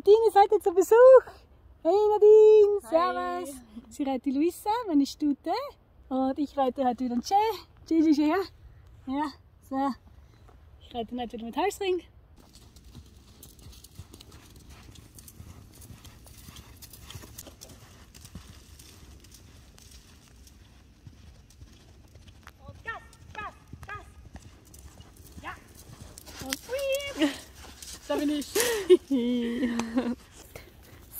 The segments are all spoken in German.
Nadine ist heute zu Besuch. Hey Nadine, servus. Sie reitet die Luisa, meine Stute. Und ich reite heute wieder den Jay. Jay, Jay, her. Ja, so. Ich reite heute wieder mit Halsring. Und Gas, Gas, Gas. Ja. Und Sweep. Da bin ich.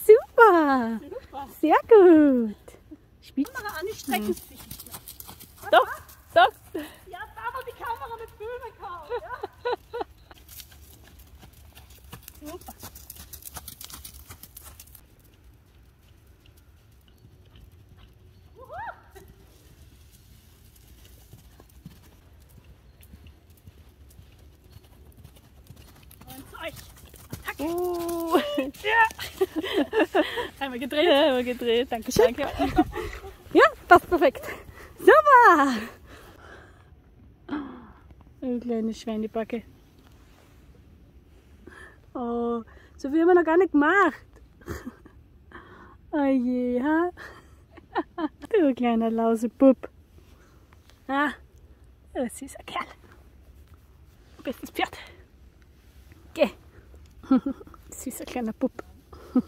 Super. Super. Sehr gut. Spitze. Kamera an, ich strecke sich nicht mehr. Doch, doch. Ja, da wo die Kamera mit Filmen kam. Ja. Super. Und Zeug. Uh. Ja. Einmal gedreht. Ja, immer gedreht. Dankeschön. Danke. Ja, passt perfekt. Super. Oh, kleine Schweinebacke. Oh, so viel haben wir noch gar nicht gemacht. Oh je, ha? Du kleiner Lausebub. Ah, du süßer Kerl. Bestes Pferd. Suisse à la poupe.